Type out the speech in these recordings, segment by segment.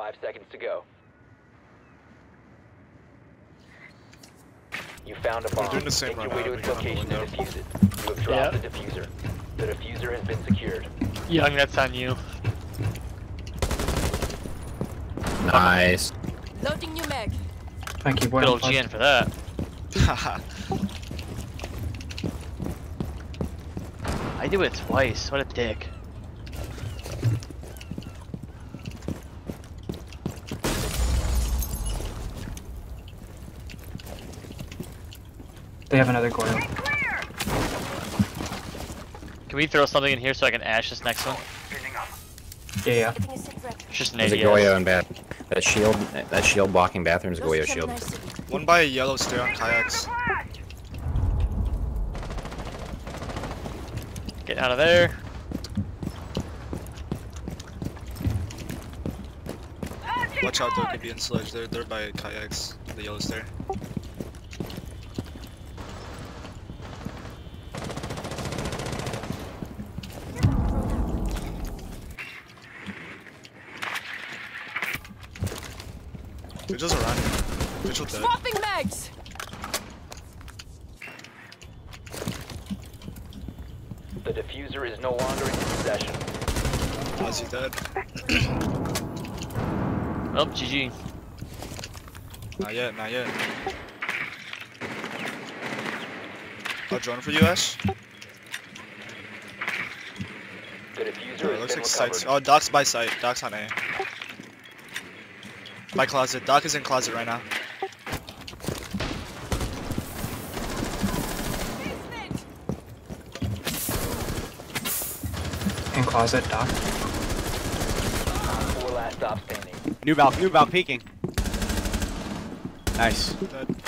Five seconds to go. You found a bomb. doing the same Make right your way now. to We its got the location and window. defuse it. You have dropped the diffuser. The diffuser has been secured. Young, that's on you. Nice. Loading new mag. Thank you, Good well. old GN for that. I do it twice. What a dick. Have another coil. Can we throw something in here so I can ash this next one? Yeah, yeah. Getting a. It's just an There's a ADS. Goyo in bath. That shield, that shield blocking bathrooms, Goyo shield. One by a yellow stair on kayaks. Get out of there. Watch out, there could be in sludge. They're, they're by kayaks, the yellow stair. Just around here. Mitchell dead. Swapping mags. The diffuser is no longer in your possession. Ozzy dead. Oh, GG. Not yet, not yet. I'll drone for you, Ash. The diffuser Oh, it looks like sights. Oh, Doc's by site. Doc's on A. By closet. Doc is in closet right now. In closet, doc. Four last stop standing. New Valk, new Valk peeking. Nice. Dead.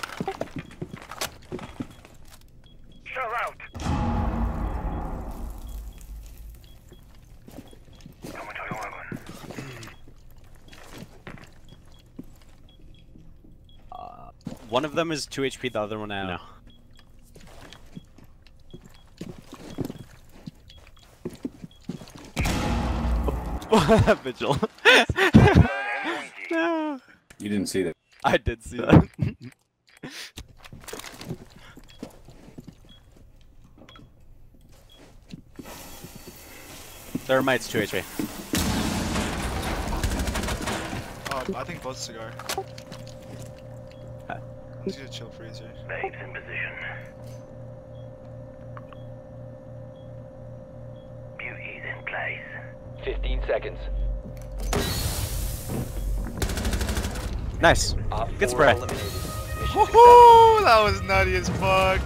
One of them is 2 HP, the other one out. No. Vigil. no. You didn't see that. I did see that. Thermite's 2 HP. Oh, I think both cigar. Huh. Let's get a chill freezer. Babes in position. Beauty's in place. 15 seconds. Nice. Good four spray. eliminated. Woohoo! That was nutty as fuck.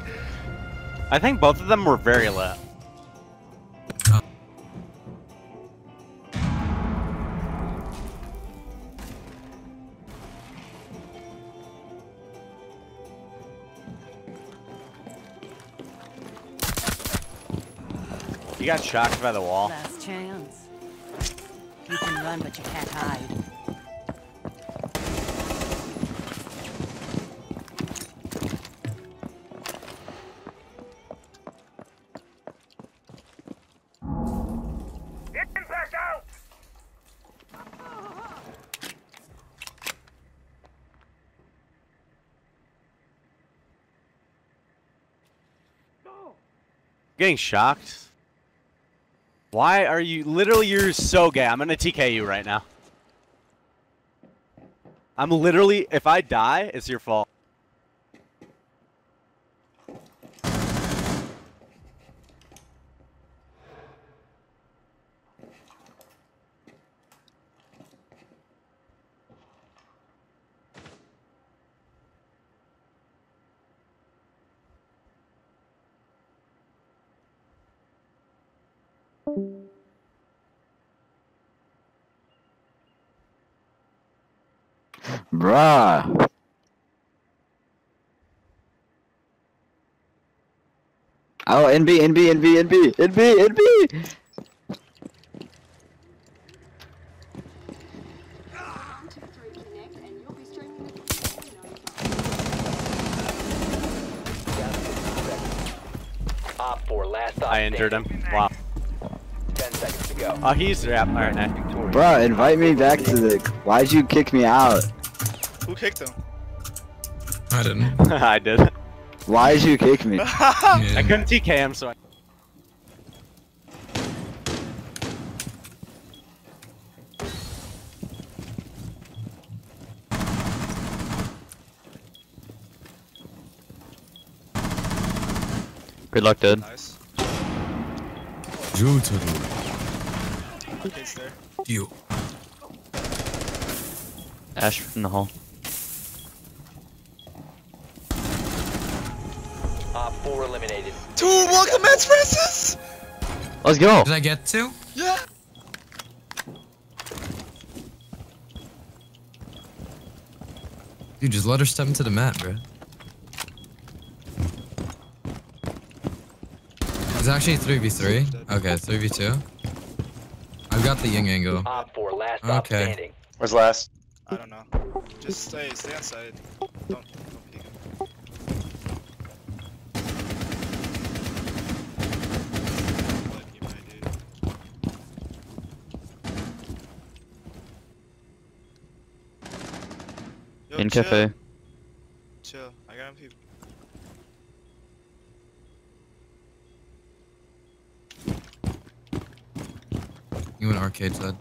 I think both of them were very lit. You got shocked by the wall. Last chance. You can run, but you can't hide. Getting shocked? Why are you literally you're so gay. I'm gonna TK you right now. I'm literally if I die, it's your fault. Bruh. Oh, NB, NB, NB, NB, NB, NB. Op 4 last stop I injured him. Wow. 10 seconds to go. Oh, he's yeah, alright, nice. victorious. Bro, invite me back to the. Why'd you kick me out? Who kicked him? I didn't. I did. Why'd you kick me? I couldn't TK him, so I. Good luck, dude. Nice. Juturu. Kids there. You. Ash in the hall. Op 4 eliminated. Dude, welcome, Mans Francis! Let's go. Did I get two? Yeah. Dude, just let her step into the mat, bro. It's actually 3v3. Okay, 3v2. I've got the ying angle. Op 4 last Okay. standing. Where's last? I don't know. Just stay, stay inside. Don't, don't peek him. Let me, my dude. Yo, In chill, cafe. Chill. I got him people. You went arcade side.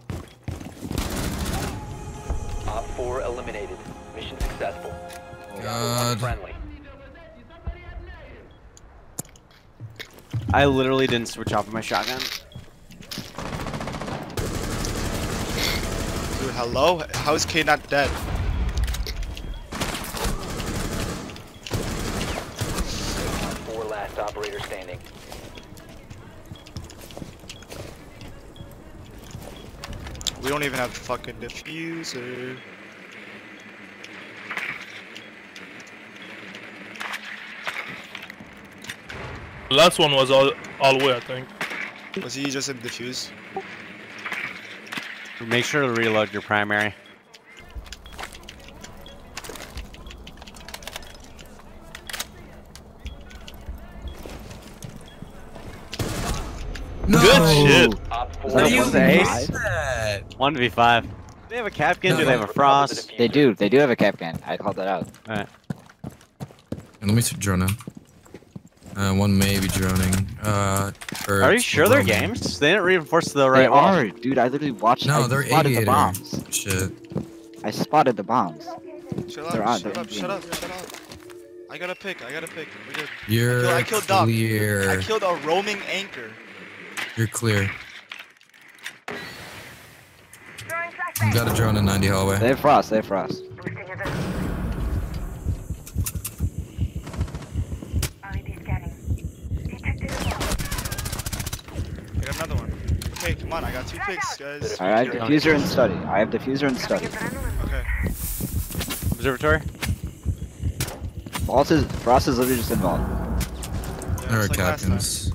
Op 4 eliminated. Mission successful. God. Friendly. I literally didn't switch off of my shotgun. Dude, hello? How is K not dead? 4 last operator standing. We don't even have fucking diffuser. Last one was all all way, I think. Was he just a diffuse? Make sure to reload your primary. No. Good shit. What do? 1v5. Do they have a capkin? No, do they have a frost? They do. They do have a cap gun. I called that out. Alright. Let me see drone uh, one may be droning. Uh, are you sure they're games? They didn't reinforce the right. They wall. are, dude. I literally watched. No, I they're spotted aviator. the bombs. Shit. I spotted the bombs. Shut they're up! Shut up! Shut up! Shut up! I got a pick. I got a pick. We good. You're I killed, I killed clear. Dog. I killed a roaming anchor. You're clear. You got a drone in 90 hallway. They have frost. They have frost. I got another one. Okay, come on, I got two picks, guys. All right, diffuser and study. I have diffuser and study. Okay. Observatory. Vault is frost is literally just involved. Yeah, There are like captains.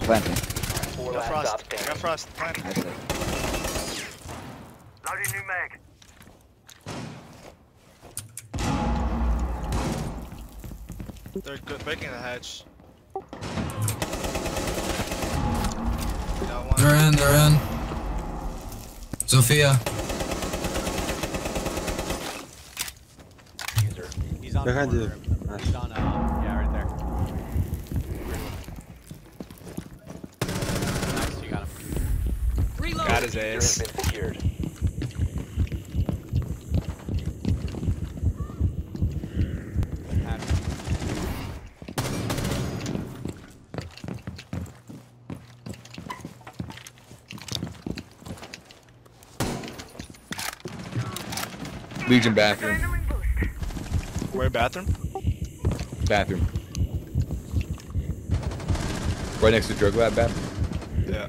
Planting. 4 I got last frost. op I got frost. Plant. That's. Loading new mag. They're good, breaking the hatch. They're in, they're in. Sophia. Diffuser. He's on the corner. He's on, uh, yeah, right there. Nice, you got him. Got his Diffuser ass. has been secured. Had him. Lesion bathroom. Where bathroom? Bathroom. Right next to drug lab bathroom. Yeah.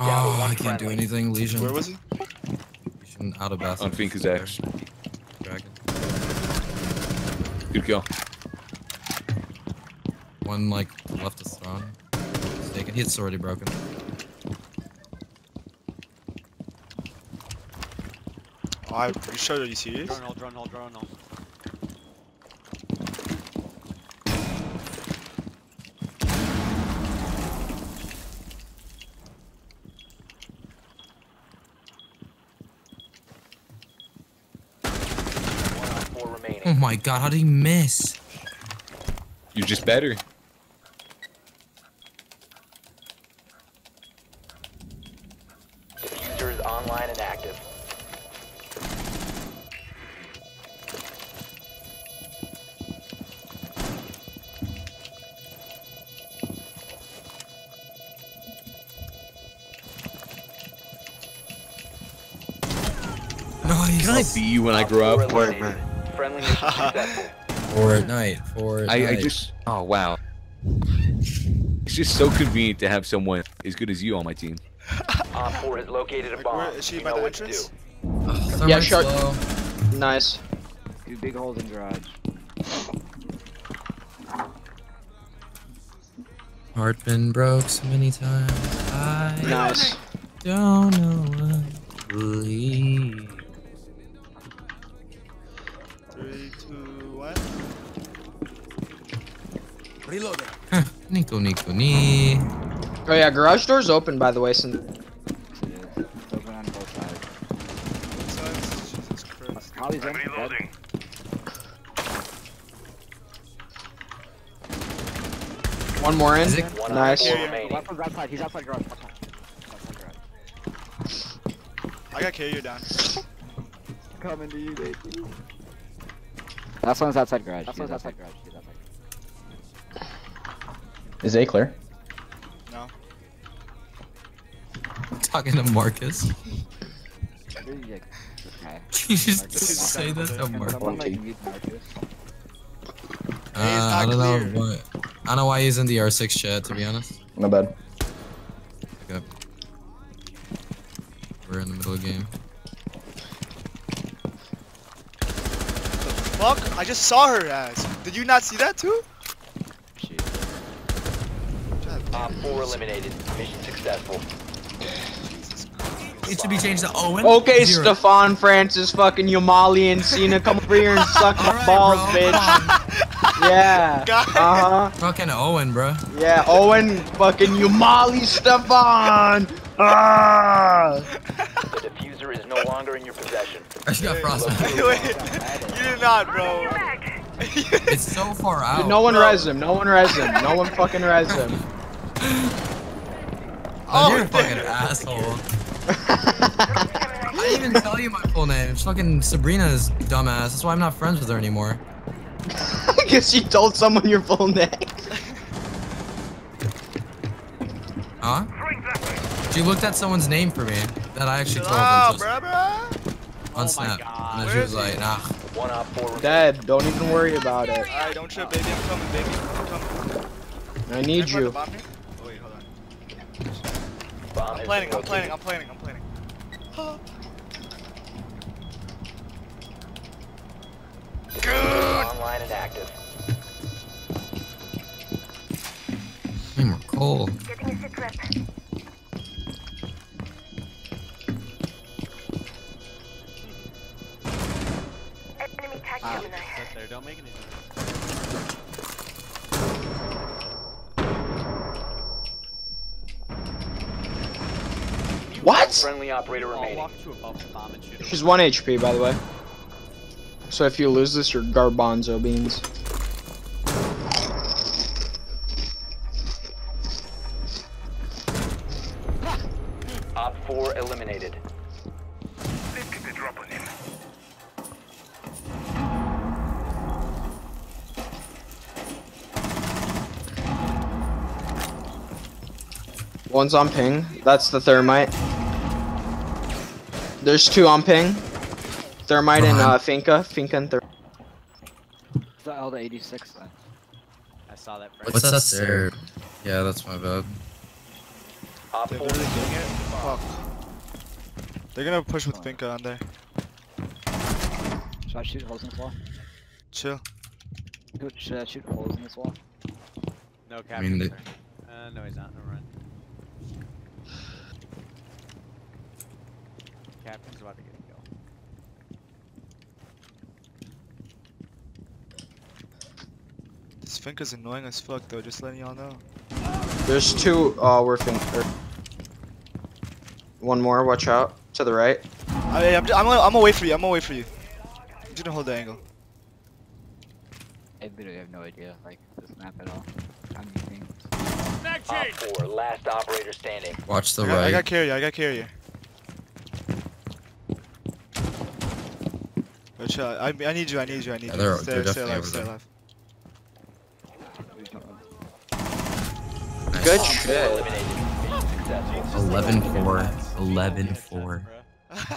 Oh, one I can't do friendly. anything. Lesion. Where was he? Lesion out of bathroom. On Finka's X. Dragon. Good kill. One like left his throne. Mistaken. It's already broken. Oh, I, you sure? Are you serious? Drone hole, drone hole, drone hole. My god, how did he miss? You're just better. Diffuser is online and active. Nice. Can I be you when I grow Four up? eliminated. Friendly mission successful. Fortnite, Fortnite. I, I just. Oh wow. It's just so convenient to have someone as good as you on my team. Op 4 has located a Like, bomb. where- is she You by know the what to entrance? do. Oh, Yeah, shark- low. Nice. Two big holes in garage. Heart been broke so many times. I Nice. don't know what to believe. Huh, Nico, Nico, nee. Oh yeah, garage door's open by the way. Since Open on both sides. Sides. Jesus Christ. Holly's in. Reloading. one more in. Is One Nice. Op 4 Yeah, yeah. Left outside. He's outside garage. Outside. Outside garage. I got carrier down. Coming to you, baby. Last one's outside garage. Last one's outside garage. He's outside. Is A clear? No. Talking to Marcus. Really, you just say that to Marcus. Someone like mute Marcus. Uh, I don't know clear. what. I don't know why he's in the R6 chat, to be honest. No bad. Okay. We're in the middle of the game. Fuck! I just saw her ass. Did you not see that too? Shit. God Op 4 eliminated. Mission successful. It should be changed to Owen. Okay, Zero. Stefan Francis, fucking Yamali and Cena, come over here and suck my Alright, balls, bro, bitch. Yeah. Uh huh. Fucking Owen, bro. Yeah. Owen, fucking Yamali, Stefan. Ah. The diffuser is no longer in your possession. I just got Wait, frostbite. Wait, you did not, bro. It's so far out. Dude, no one res him. No one res him. No one fucking res him. Oh, you're a Oh, fucking asshole. I didn't even tell you my full name. It's fucking Sabrina's dumbass. That's why I'm not friends with her anymore. I guess you told someone your full name. Huh? She looked at someone's name for me that I actually told out, them bruh, bruh. just Oh on my Snap. And then she was like, nah. One Op 4 remaining. Dead. Don't even worry about it. Alright, don't trip, baby. I'm coming, baby. I'm coming. I need Everyone you. bomb me? Oh, wait, hold on. Bomb I'm planning, I'm planning. I'm planning, I'm planning. Good! Online and active. Hey, more coal. Getting a sit rep. Enemy tag Ah, Gemini. sit there. Don't make any What? Friendly operator I'll remaining. walk to above the bomb and shoot him. She's 1 HP, by the way. So if you lose this, you're garbanzo beans. Op 4 eliminated. Let's get the drop on him. One's on ping. That's the thermite. There's two on ping. Thermite and uh, Finka. Finka and thermite. The L 86 then. I saw that. Friend. What's that there? Yeah, that's my bad. Op They're 4 literally doing it? Fuck. They're gonna push with Finka on there. Should I shoot holes in this wall? Chill. Should- Should I shoot holes in this wall? No I captain. mean, they- Uh, no, he's not. Never mind. Captain's about to get a kill. This Finka's annoying as fuck though, just letting y'all know. There's two. Oh, we're Finka. Er, one more. Watch out. To the right. I, I'm, I'm, gonna, I'm gonna wait for you, I'm gonna wait for you. I'm just gonna hold the angle. I literally have no idea, like, this map at all. How many things? Op 4, last operator standing. Watch the I got, I right. got carrier. I got carrier. Which, uh, I, I need you, I need you, I need yeah, you. They're, stay, they're stay alive, stay alive. Nice. Good shit. 11-4. 11-4.